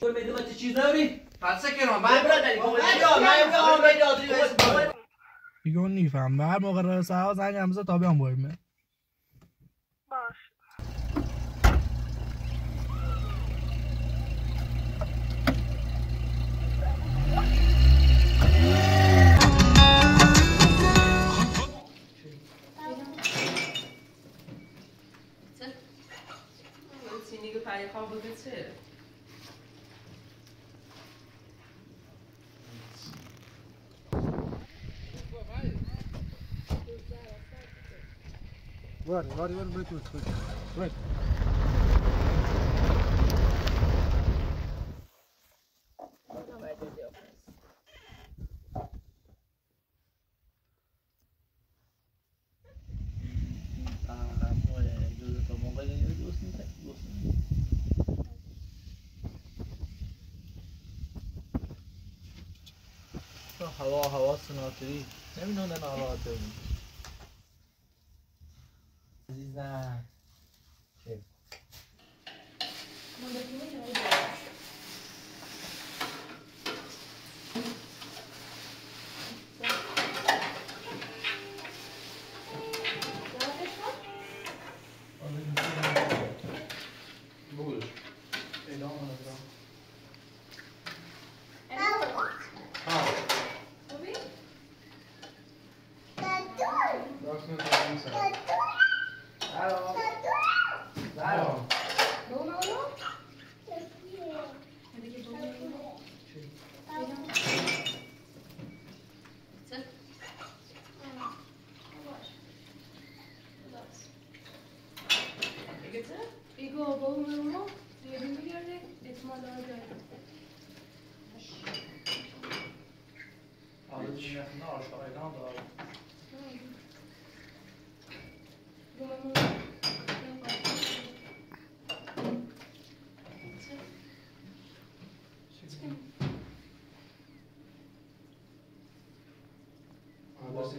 Đưa چیز داری؟ پس که من برادری دیگه اون نیفهم هر موقع راه سها زنگ همزه تا بیان باش 来好多次。Var, var, var, bırak, bırak, bırak. هوا هوا سناتری. نمی‌دونن حالات عزیزم.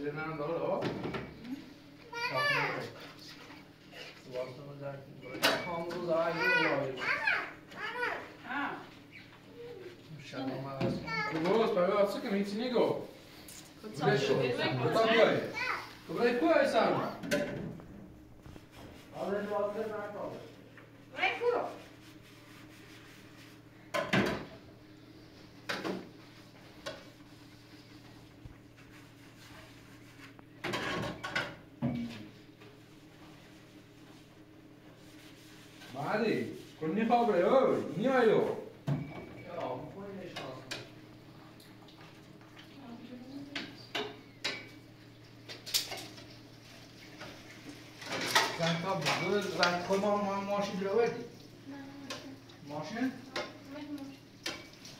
Fernando, ó. Vastamız para você que me ensinou. Deixa. Eu bem. Tu essa arma. Abre o na cola. Vai, Kulos. Nie ajo. Ja, płyniesz nas. زن تا بزرگ زن خود ما ما ماشین رو بردی ماشین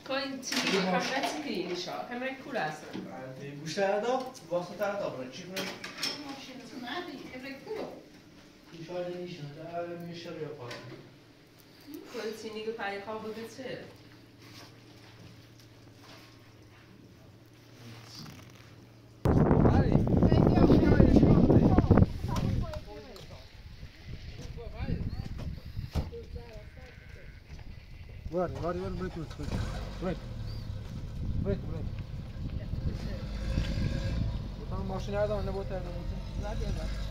کوین چینی که کمره چی نیشا کمره کول هستن گوشتر دا واسه تر دا برای چی کنه کمره کولو ایشالی نیشن در میشه یا پاس کوین چینی که پری خواب بوده چه؟ Guarda, 我今天个牌考不干脆。过来，过来，过来，过来，过来，过来，过来，过来。把那毛线拿倒，拿不倒，拿不倒。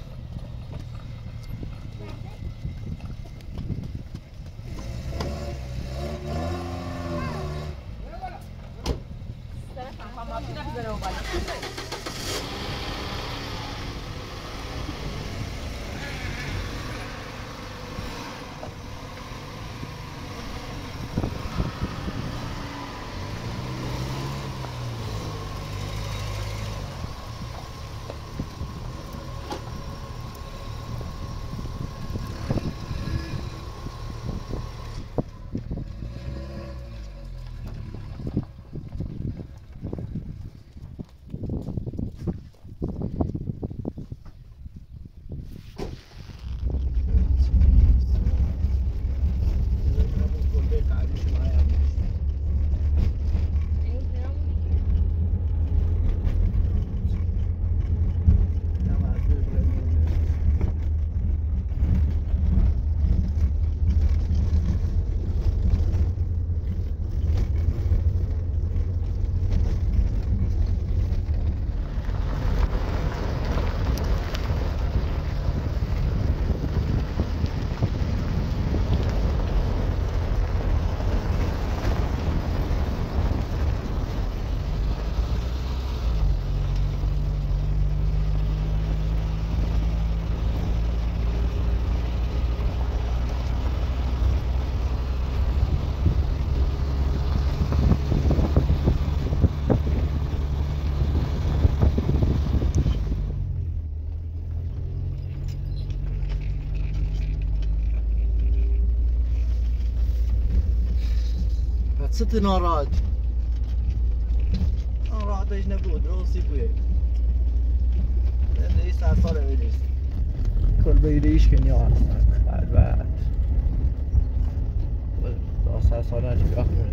زندگی سر سال ویدیس کل بیدیش که نیاز البته تا سر سال هرچی بخونه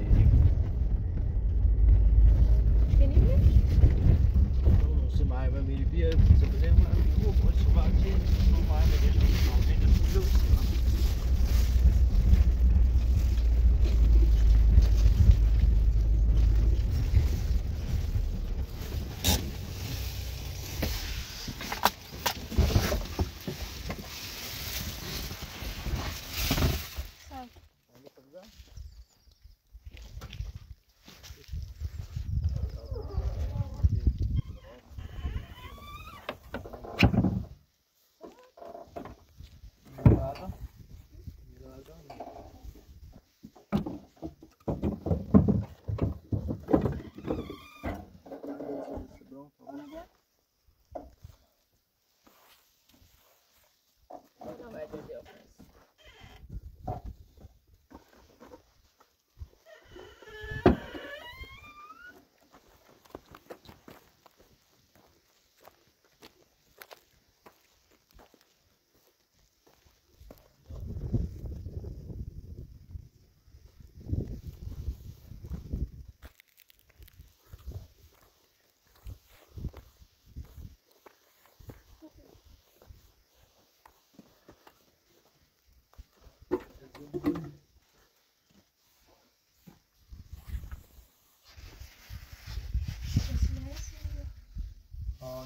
Benimle? Så mig med mit bier, så på den måde, vi går på så var det så meget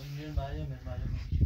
मेरे बारे में मेरे बारे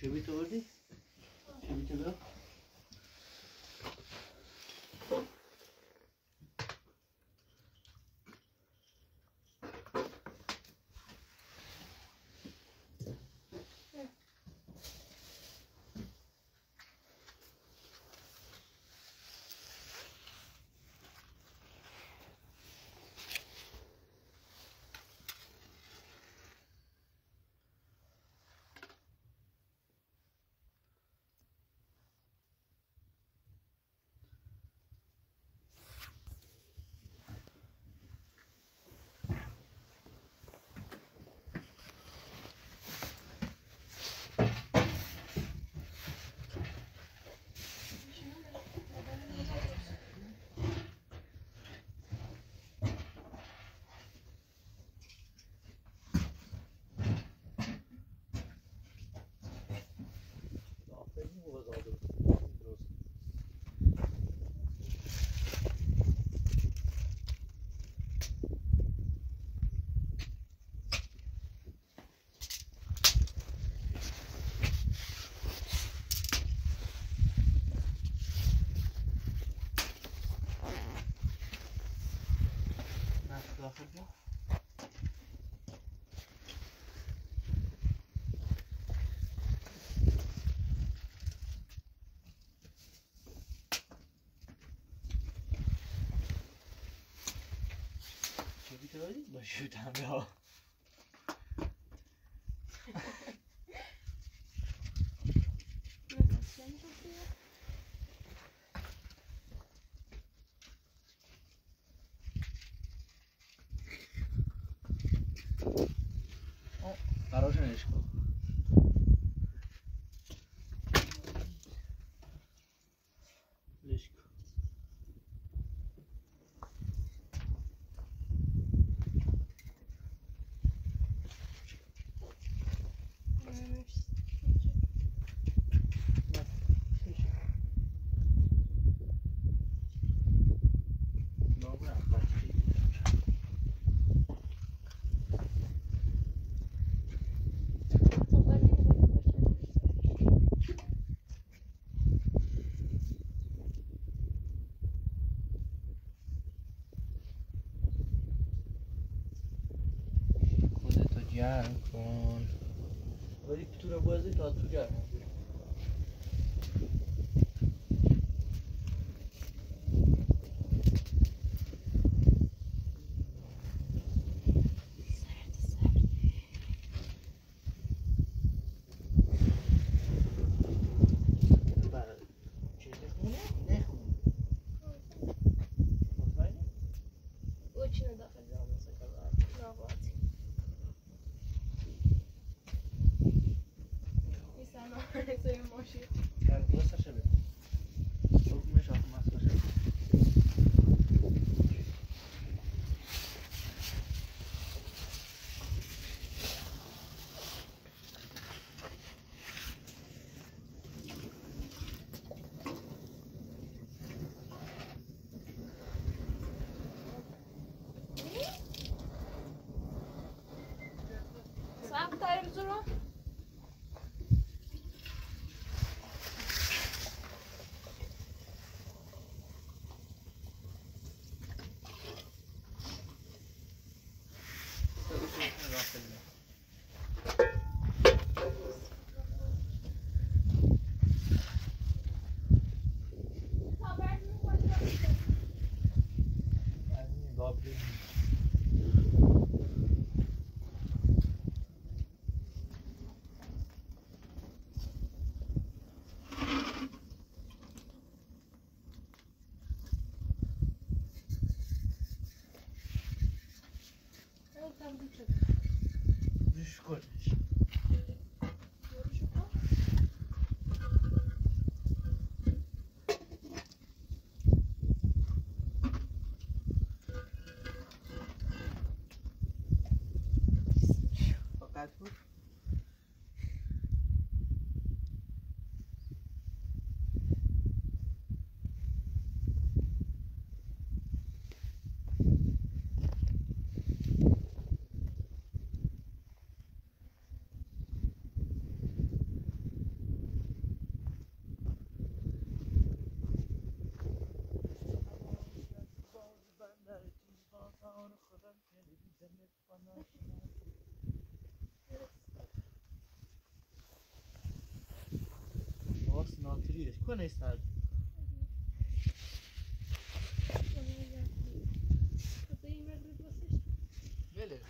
ছবি তো বলি ছবি তো দাও Groß Auto. Groß. Nach Afrika. 我去他喵 خودتو جمع کن ولی تو رو بازی تا تو جمع Düşkün. Não, trilha. Quando é estado? Beleza.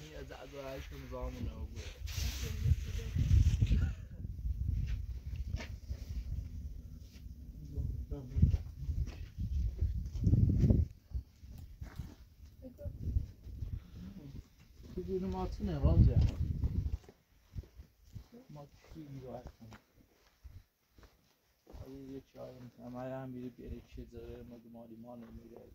Minha dada acho que não vamos não, güey. تو بیرون ماتونه رامزه ما خیلی راحت کنیم آیا یه چای مثلا من هم بیری بیره چه داره ما مالی ما نمیره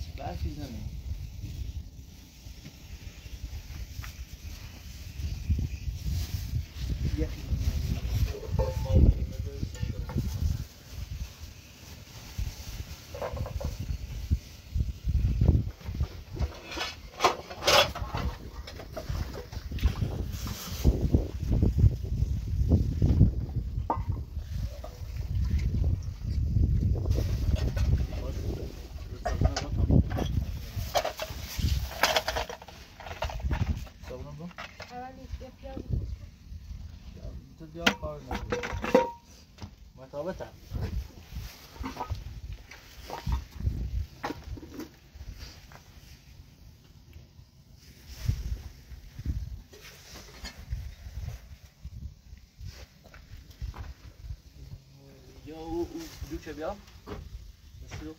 C'est pas assez hein. jamais. دوچه بیا. بسیار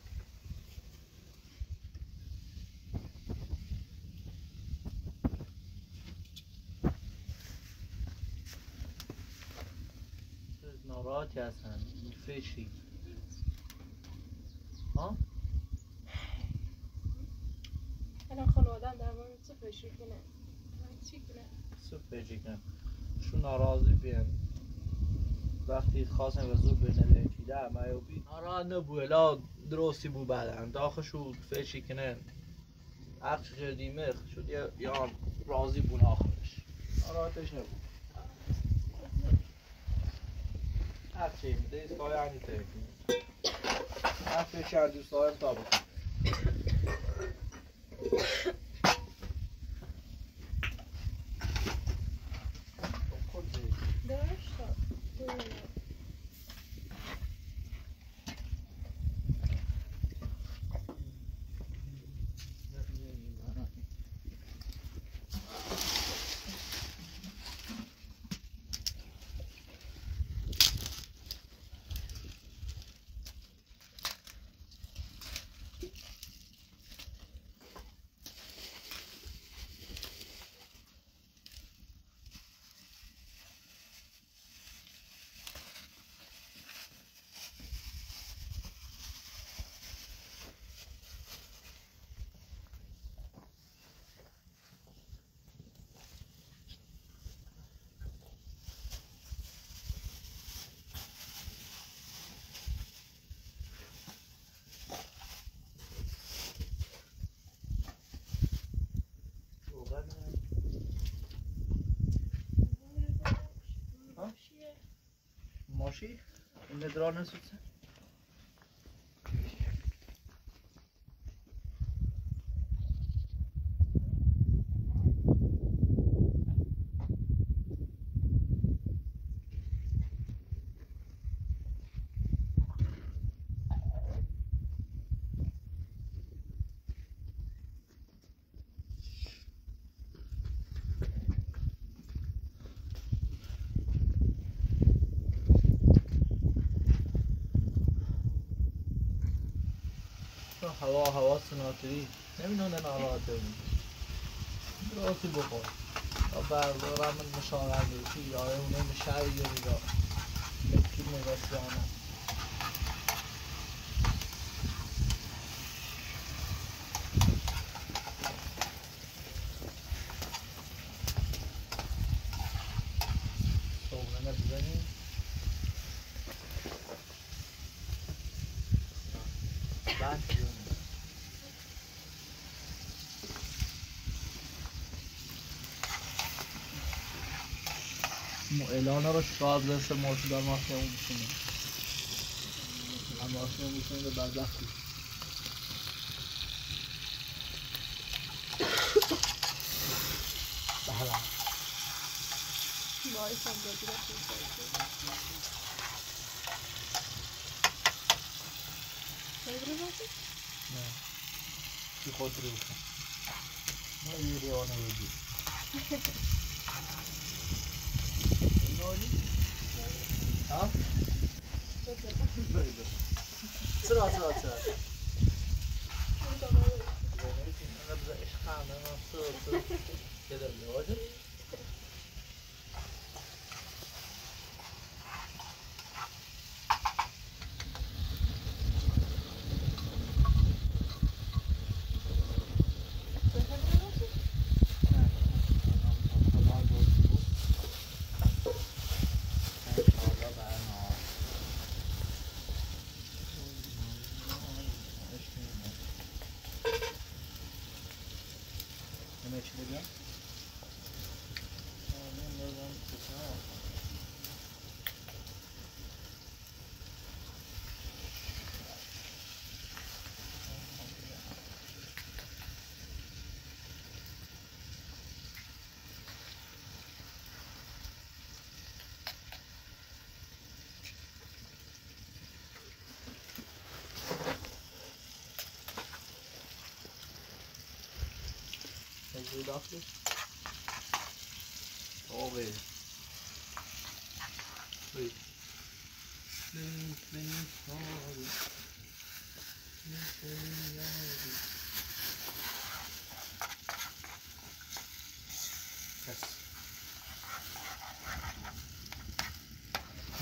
ناراحتی هستن. فشی. ها؟ الان خانوادم در مورد چه فکر کنه؟ چی کنه سوپ بجیکن شو ناراضی بیم وقتی خواستم و زود بینه لیکیده ما یو بی ناراحت نبو الا درستی بو بعدن داخل شو فشی کنن عقش جدیمه شد یا راضی بون آخرش. ناراحتش نبو هرچی میده؟ ایست کاری عنی ترکی هر فشی هر دوست دارم Moshi in the drones, سناتری نمی‌دونه ناراحته بود درستی بخور. تا بردارم من مشاور بیشی یا اونه مشهر یه بیدا لکی نگاستیانه صبحانه بزنیم. melhor neuropsicólogo dessa moça da nossa oficina. A nossa oficina da daqui. Tá lá. Nós somos Lembra você? Não. Ficou trufa. Não iria, não iria. Al. Böyle. Sıra sıra sıra. Şurada böyle. Ana bize işkanı, su, su. Gelebiliyor. Suyu da atmış. Oh be. Hey. Benim, benim yavrum. Benim yavrum. Kes.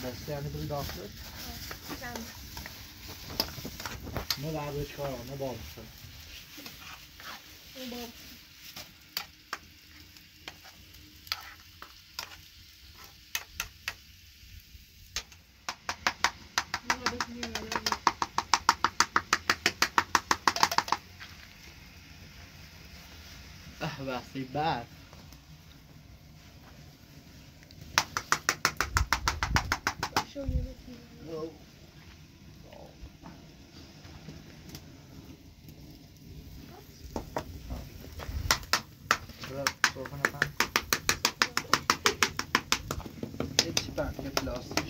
Beslerini Ne var bu çıkar, ne bağlısın? Ne bağlısın? قهوة Show you the Whoa. It's back, get lost.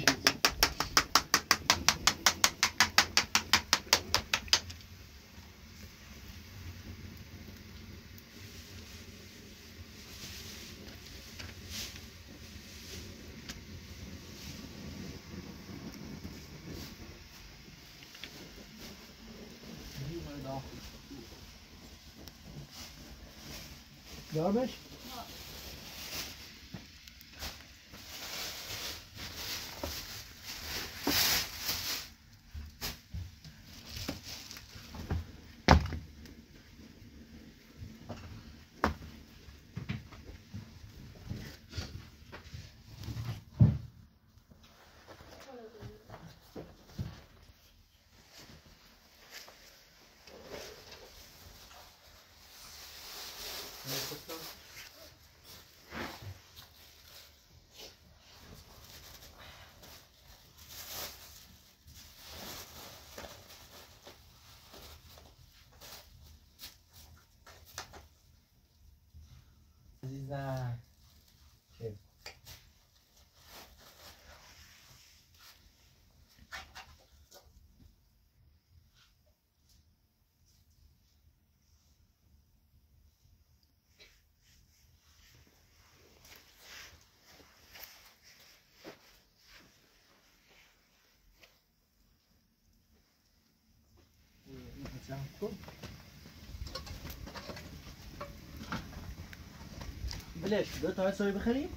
Kardeş. 하나, 둘. 음, 하지 않고 بلش دو تا سوی بخریم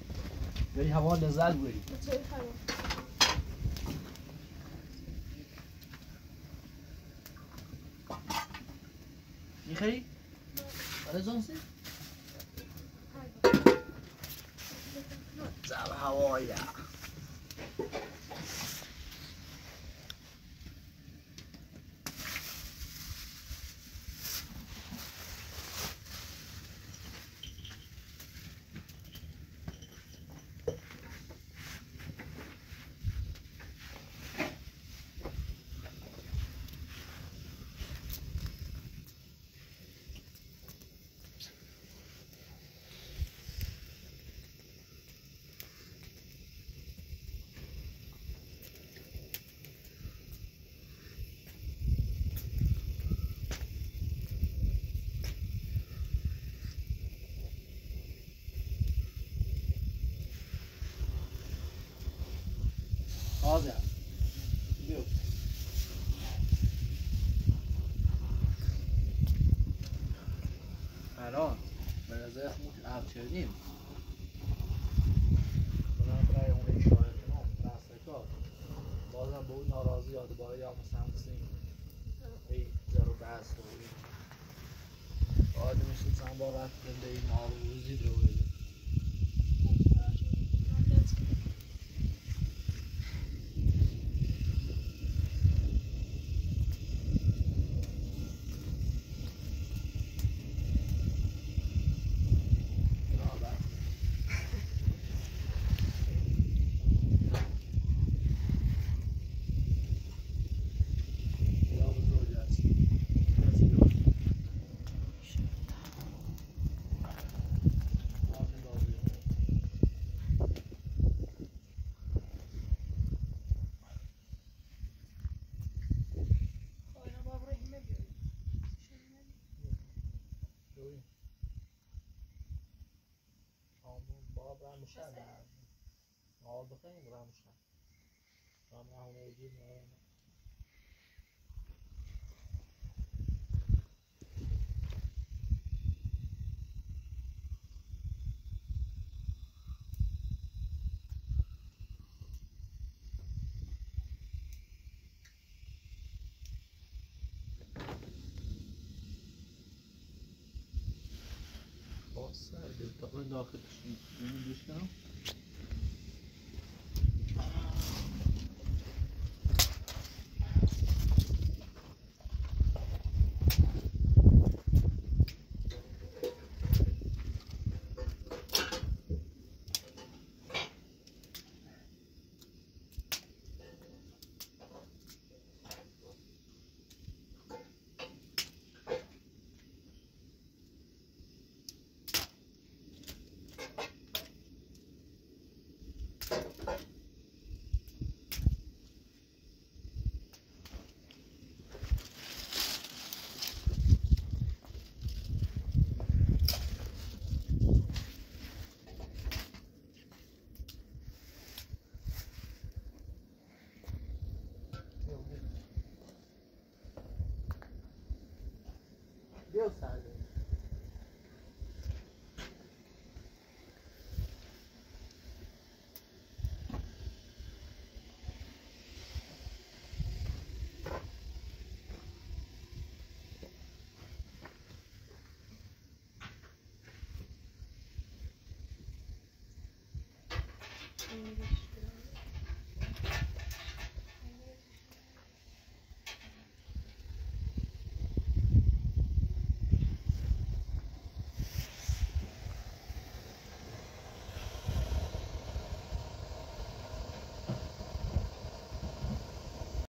بری هوا لذت بری می‌خری؟ برای زانسی؟ Taze. Yok. الان به نظر خود ابتریم کنم برای اون اشاره کنم دستکار بازم به اون ناراضی یاد باید هم سمسین ای زر و دست رو آدمی سلطان با رفتنده این آروزی رو چه سه؟ آل بخیم رمشن رمه همه ایجیب داخل